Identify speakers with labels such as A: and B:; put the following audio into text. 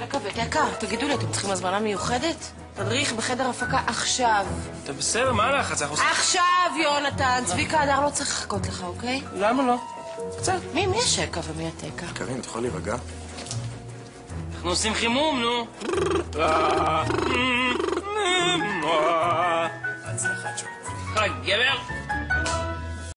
A: שקה ותקה, תגידו לי, אתם צריכים הזמנה מיוחדת? תדריך בחדר הפקה עכשיו.
B: אתה בסדר, מה הלחץ? אנחנו...
A: עכשיו, יונתן! צביקה הדר לא צריך לחכות לך, אוקיי?
B: למה לא? קצת.
A: מי, מי השקה ומי התקה?
C: קרין, את יכולה להירגע?
B: אנחנו עושים חימום, נו.
C: הצלחת שוב.
B: חג גבר.